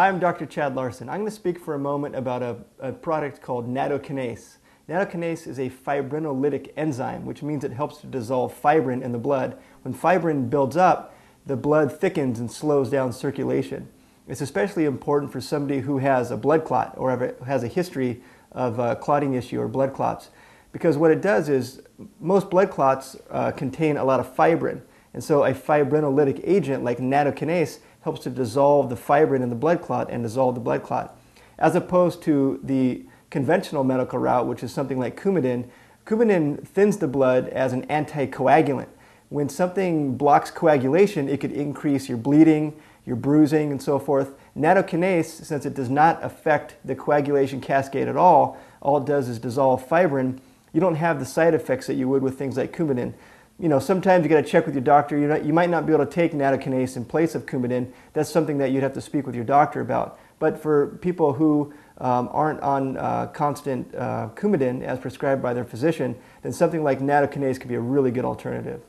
I'm Dr. Chad Larson. I'm going to speak for a moment about a, a product called nattokinase. Nattokinase is a fibrinolytic enzyme, which means it helps to dissolve fibrin in the blood. When fibrin builds up, the blood thickens and slows down circulation. It's especially important for somebody who has a blood clot or has a history of a clotting issue or blood clots. Because what it does is most blood clots uh, contain a lot of fibrin. And so a fibrinolytic agent like nattokinase helps to dissolve the fibrin in the blood clot and dissolve the blood clot. As opposed to the conventional medical route, which is something like Coumadin, Coumadin thins the blood as an anticoagulant. When something blocks coagulation, it could increase your bleeding, your bruising, and so forth. Nattokinase, since it does not affect the coagulation cascade at all, all it does is dissolve fibrin. You don't have the side effects that you would with things like Coumadin you know, sometimes you got to check with your doctor. you you might not be able to take nattokinase in place of Coumadin. That's something that you'd have to speak with your doctor about. But for people who um, aren't on uh, constant uh, Coumadin as prescribed by their physician, then something like nattokinase could be a really good alternative.